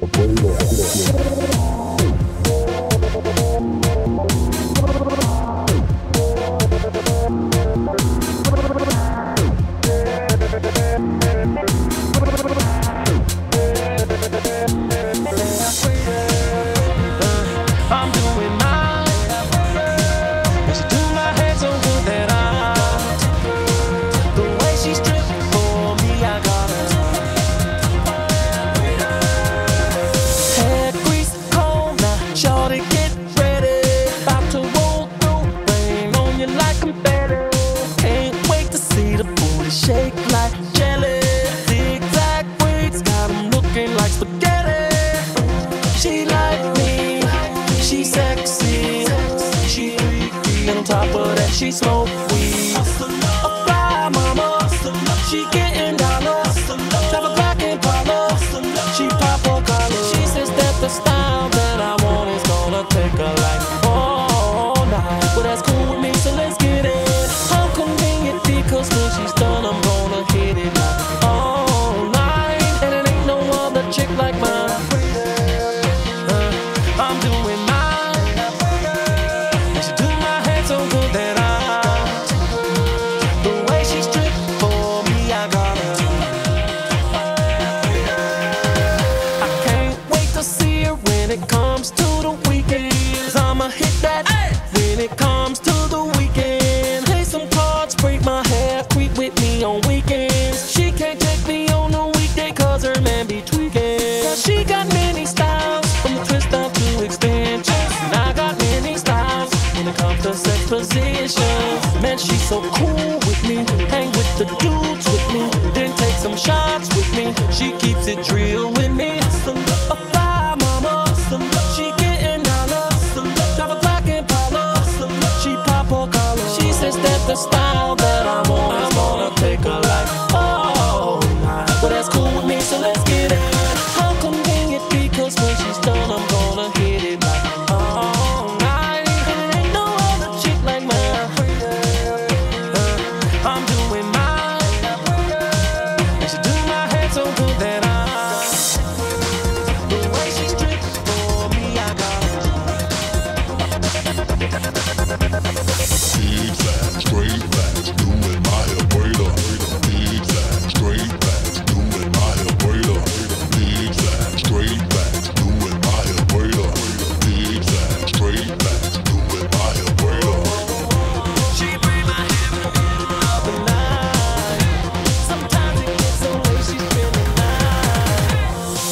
Way back. Top of that, she smoke weed. A mama, she getting dollars. Drive a black Impala, she pop her collar. She says that the style that I want is gonna take her like all night. Well, that's cool with me, so let's get it. How she's done, I'm gonna hit it all night. And it ain't no other chick like mine. It comes to the weekend. Play some cards, break my hair, creep with me on weekends. She can't take me on a weekday cause her man be tweaking. Cause she got many styles, from the twist down to extensions. And I got many styles when it comes to sex positions. Man, she's so cool with me. Hang with the dudes with me. Then take some shots with me. She keeps it real with me. The style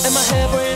And my hair braid